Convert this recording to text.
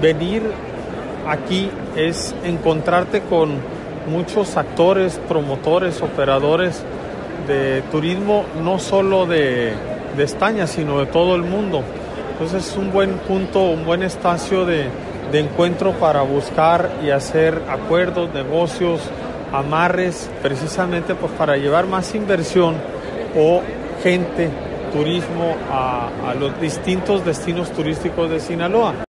venir aquí es encontrarte con muchos actores, promotores, operadores de turismo, no solo de, de España, sino de todo el mundo. Entonces es un buen punto, un buen espacio de, de encuentro para buscar y hacer acuerdos, negocios, amarres, precisamente pues para llevar más inversión o gente, turismo a, a los distintos destinos turísticos de Sinaloa.